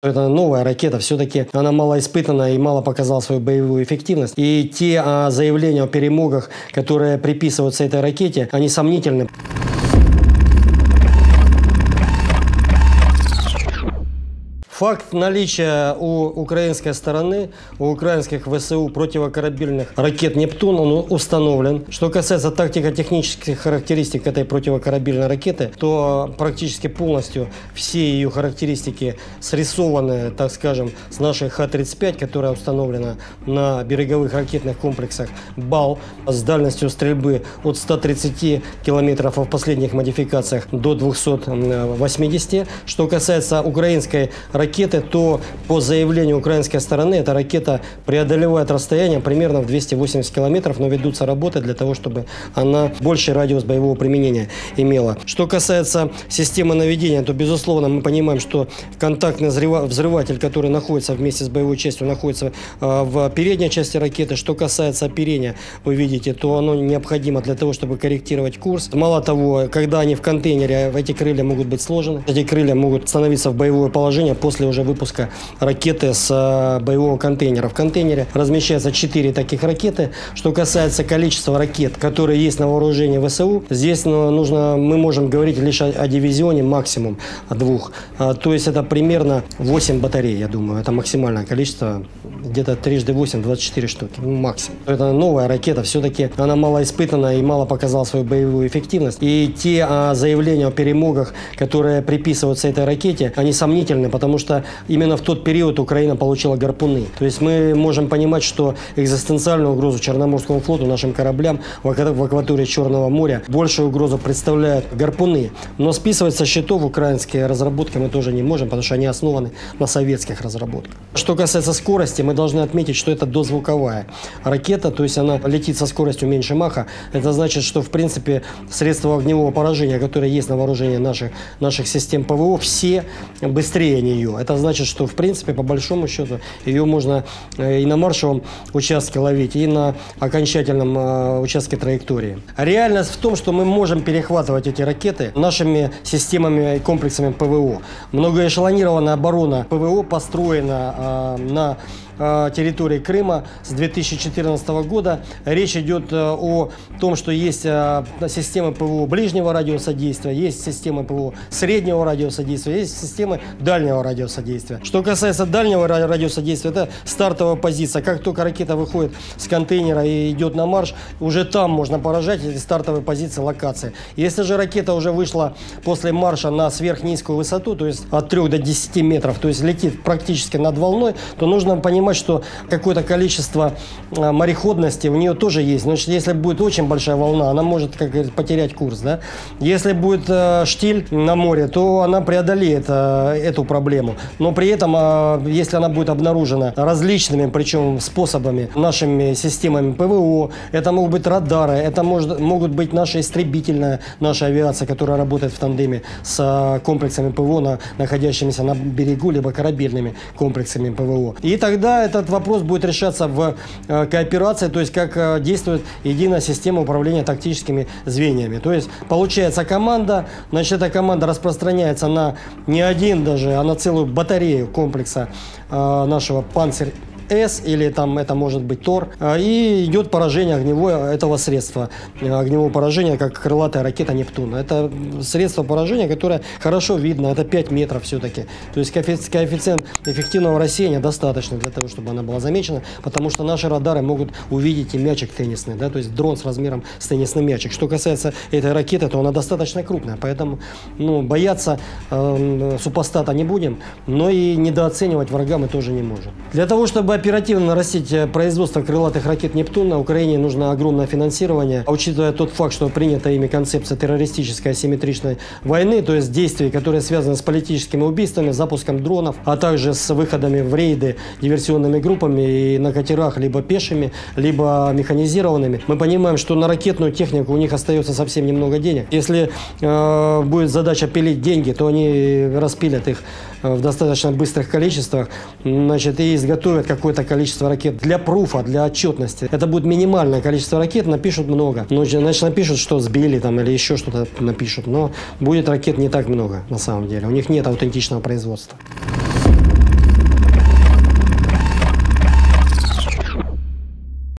Это новая ракета, все-таки она мало испытана и мало показала свою боевую эффективность. И те а, заявления о перемогах, которые приписываются этой ракете, они сомнительны. Факт наличия у украинской стороны, у украинских ВСУ противокорабельных ракет «Нептун» он установлен. Что касается тактико-технических характеристик этой противокорабельной ракеты, то практически полностью все ее характеристики срисованы, так скажем, с нашей Х-35, которая установлена на береговых ракетных комплексах БАЛ с дальностью стрельбы от 130 километров, а в последних модификациях до 280. Что касается украинской ракеты, ракеты, то по заявлению украинской стороны эта ракета преодолевает расстояние примерно в 280 километров, но ведутся работы для того, чтобы она больший радиус боевого применения имела. Что касается системы наведения, то, безусловно, мы понимаем, что контактный взрыватель, который находится вместе с боевой частью, находится а, в передней части ракеты. Что касается оперения, вы видите, то оно необходимо для того, чтобы корректировать курс. Мало того, когда они в контейнере, эти крылья могут быть сложены. Эти крылья могут становиться в боевое положение после после уже выпуска ракеты с э, боевого контейнера. В контейнере размещается 4 таких ракеты. Что касается количества ракет, которые есть на вооружении ВСУ, здесь ну, нужно, мы можем говорить лишь о, о дивизионе максимум двух. А, то есть это примерно 8 батарей, я думаю. Это максимальное количество. Где-то трижды 8, 24 штуки. Ну, максимум. Это новая ракета. Все-таки она мало испытана и мало показала свою боевую эффективность. И те а, заявления о перемогах, которые приписываются этой ракете, они сомнительны, потому что что именно в тот период Украина получила гарпуны. То есть мы можем понимать, что экзистенциальную угрозу Черноморскому флоту, нашим кораблям в акватории Черного моря большую угрозу представляют гарпуны. Но списывать со счетов украинские разработки мы тоже не можем, потому что они основаны на советских разработках. Что касается скорости, мы должны отметить, что это дозвуковая ракета, то есть она летит со скоростью меньше маха. Это значит, что в принципе средства огневого поражения, которые есть на вооружении наших, наших систем ПВО, все быстрее нее. Это значит, что в принципе по большому счету ее можно э, и на маршевом участке ловить, и на окончательном э, участке траектории. Реальность в том, что мы можем перехватывать эти ракеты нашими системами и комплексами ПВО. Многоэшелонированная оборона ПВО построена э, на территории Крыма с 2014 года. Речь идет э, о том, что есть э, системы ПВО ближнего радиуса действия, есть системы ПВО среднего радиуса действия, есть системы дальнего радиуса действия. Что касается дальнего радиуса действия, это стартовая позиция. Как только ракета выходит с контейнера и идет на марш, уже там можно поражать эти стартовые позиции локации. Если же ракета уже вышла после марша на сверхнизкую высоту, то есть от 3 до 10 метров, то есть летит практически над волной, то нужно понимать, понимать, что какое-то количество а, мореходности у нее тоже есть. Значит, если будет очень большая волна, она может, как говорится, потерять курс. Да? Если будет э, штиль на море, то она преодолеет э, эту проблему. Но при этом, э, если она будет обнаружена различными, причем способами, нашими системами ПВО, это могут быть радары, это может, могут быть наша истребительная, наша авиация, которая работает в тандеме с э, комплексами ПВО, на, находящимися на берегу, либо корабельными комплексами ПВО. И тогда этот вопрос будет решаться в э, кооперации, то есть как э, действует единая система управления тактическими звеньями. То есть получается команда, значит эта команда распространяется на не один даже, а на целую батарею комплекса э, нашего «Панцирь с или там это может быть Тор. А, и идет поражение огневое этого средства. Огневого поражения, как крылатая ракета Нептуна. Это средство поражения, которое хорошо видно. Это 5 метров все-таки. То есть коэффициент эффективного рассеяния достаточно для того, чтобы она была замечена, потому что наши радары могут увидеть и мячик теннисный, да, то есть дрон с размером с теннисный мячик. Что касается этой ракеты, то она достаточно крупная, поэтому ну, бояться э, супостата не будем, но и недооценивать врага мы тоже не можем. Для того, чтобы оперативно нарастить э, производство крылатых ракет «Нептун», на Украине нужно огромное финансирование. А учитывая тот факт, что принята ими концепция террористической асимметричной войны, то есть действий, которые связаны с политическими убийствами, запуском дронов, а также с выходами в рейды диверсионными группами и на катерах либо пешими, либо механизированными, мы понимаем, что на ракетную технику у них остается совсем немного денег. Если э, будет задача пилить деньги, то они распилят их э, в достаточно быстрых количествах, значит, и изготовят какой какое-то количество ракет для пруфа, для отчетности. Это будет минимальное количество ракет, напишут много. Ну, значит, напишут, что сбили там или еще что-то напишут. Но будет ракет не так много на самом деле. У них нет аутентичного производства.